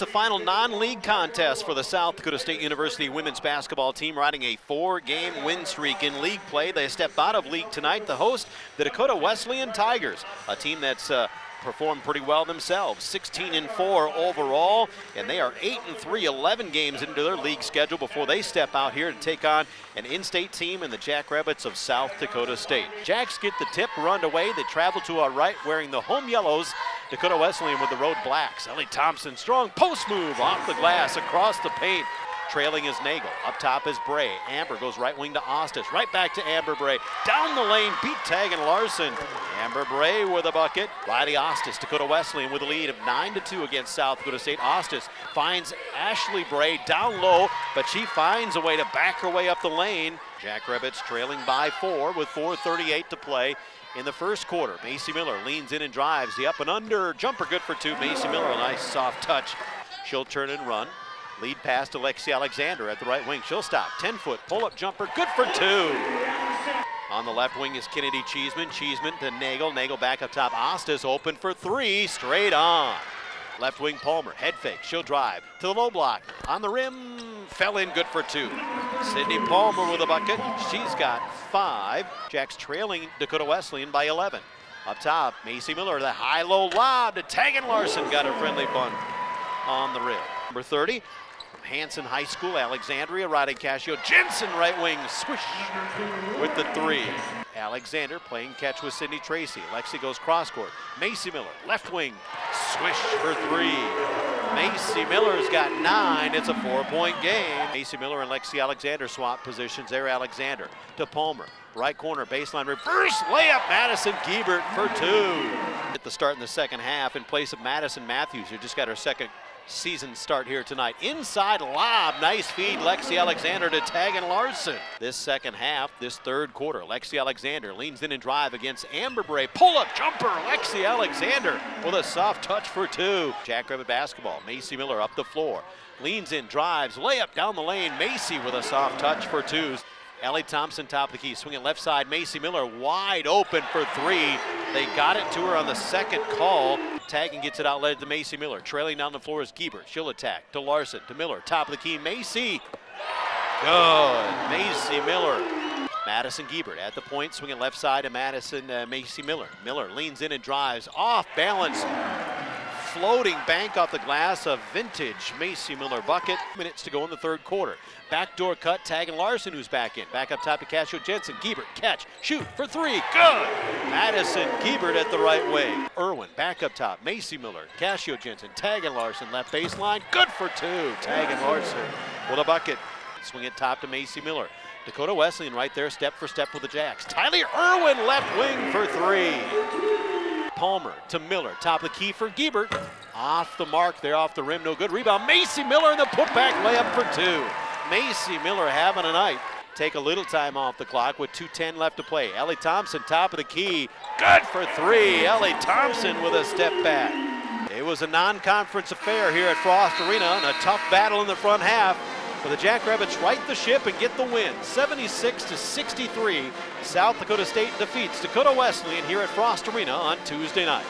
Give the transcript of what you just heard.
It's a final non-league contest for the South Dakota State University women's basketball team riding a four-game win streak in league play. They step out of league tonight to host the Dakota Wesleyan Tigers, a team that's uh, performed pretty well themselves 16 and 4 overall and they are 8 and 3 11 games into their league schedule before they step out here to take on an in-state team in the Jackrabbits of South Dakota State Jacks get the tip run away they travel to our right wearing the home yellows Dakota Wesleyan with the road blacks Ellie Thompson strong post move off the glass across the paint Trailing is Nagel. Up top is Bray. Amber goes right wing to Ostis. Right back to Amber Bray. Down the lane, beat Tagyn Larson. Amber Bray with a bucket. Riley Ostis, Dakota Wesleyan with a lead of 9 to 2 against South Dakota State. Ostis finds Ashley Bray down low, but she finds a way to back her way up the lane. Jackrabbits trailing by four with 4.38 to play in the first quarter. Macy Miller leans in and drives the up and under. Jumper good for two. Macy Miller, a nice soft touch. She'll turn and run. Lead pass to Lexi Alexander at the right wing. She'll stop. 10 foot pull up jumper. Good for two. On the left wing is Kennedy Cheeseman. Cheeseman to Nagel. Nagel back up top. Ostis open for three. Straight on. Left wing Palmer. Head fake. She'll drive to the low block. On the rim. Fell in. Good for two. Sydney Palmer with a bucket. She's got five. Jack's trailing Dakota Wesleyan by 11. Up top, Macy Miller, the high-low lob to Tagyn Larson. Got a friendly bunt on the rim. Number 30, Hanson High School, Alexandria, riding Casio. Jensen, right wing, swish with the three. Alexander playing catch with Sydney Tracy. Lexi goes cross court. Macy Miller, left wing, swish for three. Macy Miller's got nine. It's a four-point game. Macy Miller and Lexi Alexander swap positions. There, Alexander to Palmer. Right corner, baseline reverse layup. Madison Guebert for two. At the start in the second half in place of Madison Matthews, who just got her second season start here tonight. Inside lob, nice feed, Lexi Alexander to Tagyn Larson. This second half, this third quarter, Lexi Alexander leans in and drive against Amber Bray. Pull-up jumper, Lexi Alexander with a soft touch for two. Jackrabbit basketball, Macy Miller up the floor. Leans in, drives, layup down the lane. Macy with a soft touch for twos. Ellie Thompson top of the key, swinging left side. Macy Miller wide open for three. They got it to her on the second call. Tagyn gets it out, led to Macy Miller. Trailing down the floor is Guebert. She'll attack to Larson, to Miller. Top of the key, Macy. Good. Macy Miller. Madison Guebert at the point, swinging left side to Madison uh, Macy Miller. Miller leans in and drives off balance floating bank off the glass, a vintage Macy Miller bucket. Minutes to go in the third quarter. Backdoor cut, Tagyn Larson, who's back in. Back up top to Jensen. Guebert, catch, shoot for three. Good! Madison Guebert at the right way. Irwin, back up top. Macy Miller, Casio Jensen, Tagyn Larson, left baseline. Good for two. Tagyn Larson with a bucket. Swing it top to Macy Miller. Dakota Wesleyan right there, step for step with the Jacks. Tylee Irwin, left wing for three. Palmer to Miller. Top of the key for Guebert. Off the mark there, off the rim, no good. Rebound, Macy Miller in the putback layup for two. Macy Miller having a night. Take a little time off the clock with 2.10 left to play. Ellie Thompson, top of the key. Good for three. Ellie Thompson with a step back. It was a non-conference affair here at Frost Arena and a tough battle in the front half. But the Jackrabbits right the ship and get the win. 76 to 63. South Dakota State defeats Dakota Wesleyan here at Frost Arena on Tuesday night.